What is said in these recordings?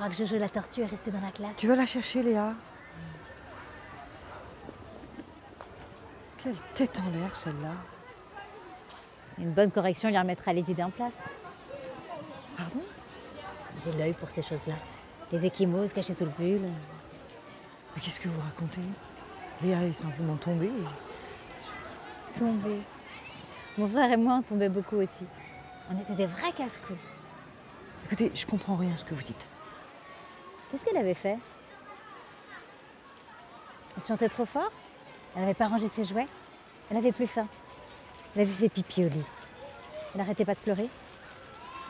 crois que Jojo la tortue est restée dans la classe. Tu vas la chercher, Léa Quelle tête en l'air, celle-là. Une bonne correction lui remettra les idées en place. Pardon? J'ai l'œil pour ces choses-là. Les échymoses cachées sous le pull. Mais qu'est-ce que vous racontez? Léa est simplement tombée. Tombée. Mon frère et moi, on tombait beaucoup aussi. On était des vrais casse-coups. Écoutez, je comprends rien à ce que vous dites. Qu'est-ce qu'elle avait fait? Elle chantait trop fort? Elle n'avait pas rangé ses jouets? Elle avait plus faim? Elle avait fait pipi au lit? Elle n'arrêtait pas de pleurer?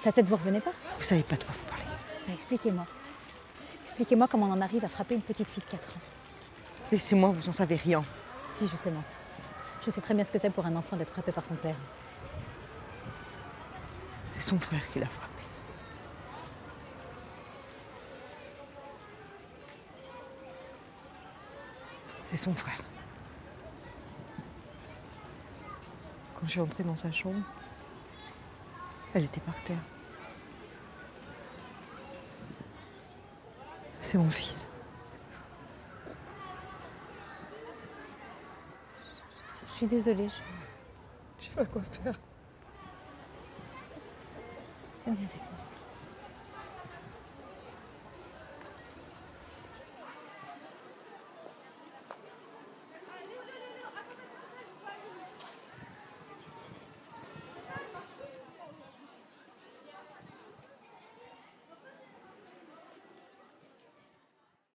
Sa tête vous revenait pas? Vous savez pas de quoi vous parlez. Bah, Expliquez-moi. Expliquez-moi comment on en arrive à frapper une petite fille de 4 ans. Laissez-moi, vous en savez rien. Si, justement. Je sais très bien ce que c'est pour un enfant d'être frappé par son père. C'est son frère qui l'a frappé. C'est son frère. Quand je suis entrée dans sa chambre, elle était par terre. C'est mon fils. Je suis désolée. Je... Je sais pas quoi faire. Venez avec moi.